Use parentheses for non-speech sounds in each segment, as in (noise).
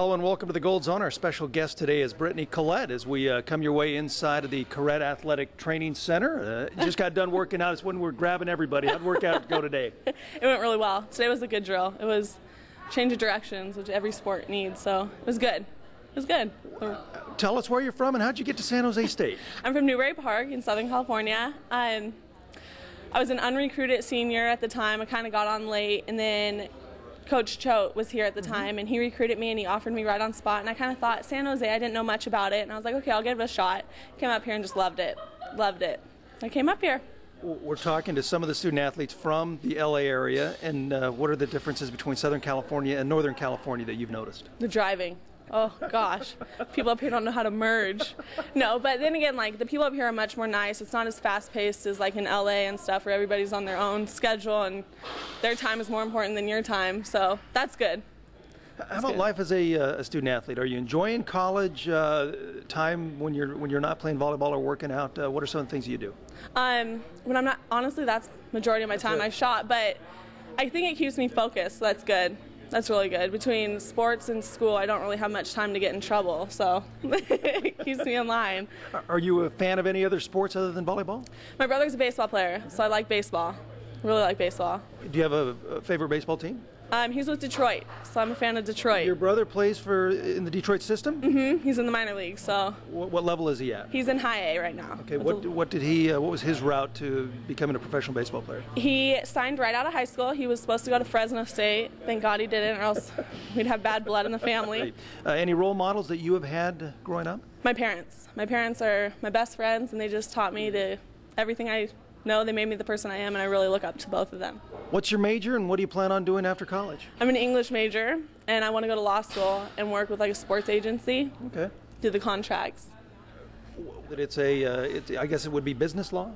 Hello and welcome to the Gold Zone. Our special guest today is Brittany Collet as we uh, come your way inside of the Corette Athletic Training Center. Uh, just got done working out. It's when we're grabbing everybody. How'd workout go today? (laughs) it went really well. Today was a good drill. It was change of directions, which every sport needs. So it was good. It was good. Tell us where you're from and how'd you get to San Jose State? (laughs) I'm from Newbury Park in Southern California. Um, I was an unrecruited senior at the time. I kind of got on late, and then Coach Choate was here at the time, and he recruited me and he offered me right on spot. And I kind of thought San Jose. I didn't know much about it, and I was like, okay, I'll give it a shot. Came up here and just loved it, loved it. I came up here. We're talking to some of the student athletes from the LA area, and uh, what are the differences between Southern California and Northern California that you've noticed? The driving. Oh gosh, people up here don't know how to merge. No, but then again, like the people up here are much more nice. It's not as fast paced as like in LA and stuff, where everybody's on their own schedule and their time is more important than your time. So that's good. How about good. life as a, uh, a, student athlete? Are you enjoying college uh, time when you're when you're not playing volleyball or working out? Uh, what are some of the things you do? Um, when I'm not honestly, that's majority of my time I shot, but I think it keeps me focused. So that's good. That's really good. Between sports and school, I don't really have much time to get in trouble, so (laughs) it keeps me in line. Are you a fan of any other sports other than volleyball? My brother's a baseball player, so I like baseball. Really like baseball. Do you have a, a favorite baseball team? Um, he's with Detroit, so I'm a fan of Detroit. Your brother plays for in the Detroit system. Mm-hmm. He's in the minor league. So. What, what level is he at? He's in high A right now. Okay. What what did he? Uh, what was his route to becoming a professional baseball player? He signed right out of high school. He was supposed to go to Fresno State. Thank God he didn't, or else we'd have bad blood in the family. uh, any role models that you have had growing up? My parents. My parents are my best friends, and they just taught me to everything I know. They made me the person I am, and I really look up to both of them. What's your major and what do you plan on doing after college? I'm an English major and I want to go to law school and work with like a sports agency. Okay. Do the contracts. It's a, uh, it, I guess it would be business law.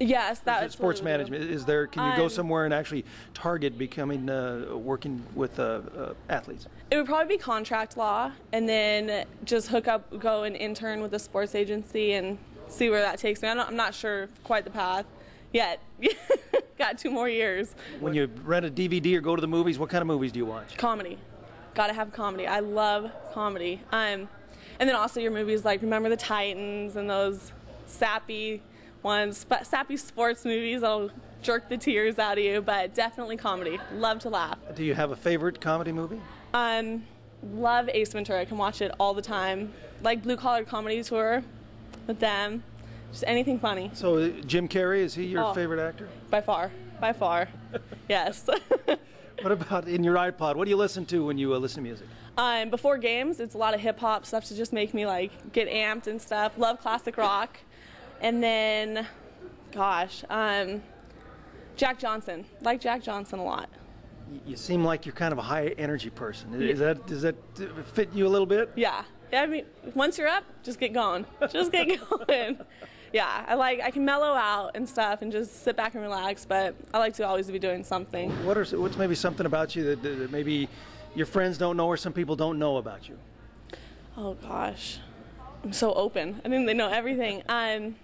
Yes, that's sports management. Is there? Can you go somewhere and actually target becoming uh, working with uh, uh, athletes? It would probably be contract law, and then just hook up, go and intern with a sports agency, and see where that takes me. I'm not, I'm not sure quite the path yet. (laughs) Got two more years. When you rent a DVD or go to the movies, what kind of movies do you watch? Comedy. Got to have comedy. I love comedy. Um, and then also your movies like Remember the Titans and those sappy ones, but sappy sports movies that'll jerk the tears out of you. But definitely comedy. Love to laugh. Do you have a favorite comedy movie? Um, love Ace Ventura. I can watch it all the time. Like Blue Collar Comedy Tour with them. Just anything funny. So uh, Jim Carrey is he your oh, favorite actor? By far, by far, (laughs) yes. (laughs) what about in your iPod? What do you listen to when you uh, listen to music? Um, before games, it's a lot of hip hop stuff to just make me like get amped and stuff. Love classic rock, and then, gosh, um, Jack Johnson. Like Jack Johnson a lot. You seem like you're kind of a high energy person. Is that does that fit you a little bit? Yeah. I mean, once you're up, just get going. Just get (laughs) going yeah, I like I can mellow out and stuff and just sit back and relax. But I like to always be doing something. What are what's maybe something about you that, that maybe your friends don't know or some people don't know about you? Oh gosh, I'm so open. I think they know everything. Um,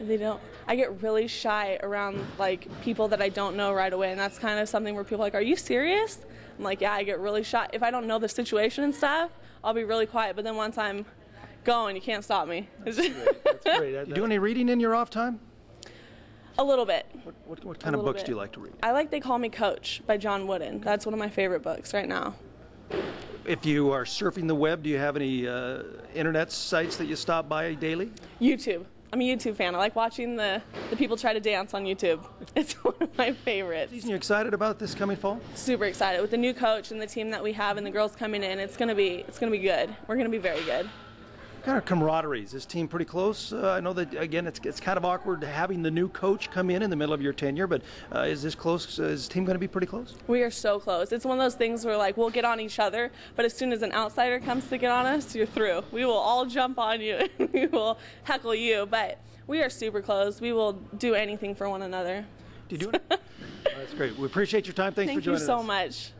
they don't. I get really shy around like people that I don't know right away, and that's kind of something where people are like, "Are you serious?" I'm like, "Yeah." I get really shy if I don't know the situation and stuff. I'll be really quiet, but then once I'm going. You can't stop me. That's (laughs) great. That's great. you do any reading in your off time? A little bit. What, what, what kind of books bit. do you like to read? I like They Call Me Coach by John Wooden. That's one of my favorite books right now. If you are surfing the web, do you have any uh, internet sites that you stop by daily? YouTube. I'm a YouTube fan. I like watching the, the people try to dance on YouTube. (laughs) It's one of my favorites. Are you excited about this coming fall? Super excited with the new coach and the team that we have and the girls coming in. It's gonna be it's gonna be good. We're gonna be very good kind of camaraderie? Is this team pretty close? Uh, I know that again, it's, it's kind of awkward having the new coach come in in the middle of your tenure, but uh, is this close? Uh, is the team going to be pretty close? We are so close. It's one of those things where like we'll get on each other, but as soon as an outsider comes to get on us, you're through. We will all jump on you. (laughs) we will heckle you, but we are super close. We will do anything for one another. Do you do (laughs) it? That's great. We appreciate your time. Thanks Thank for joining us. Thank you so much.